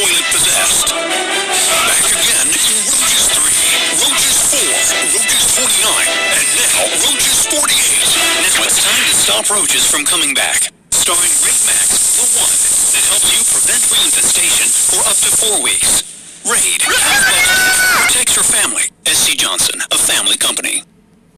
Possessed. Back again in Roaches 3, Roaches 4, Roaches 49, and now Roaches 48. Now it's time to stop Roaches from coming back. Starring Raid Max, The One, that helps you prevent reinfestation for up to four weeks. RAID, Protects Your Family, SC Johnson, a family company.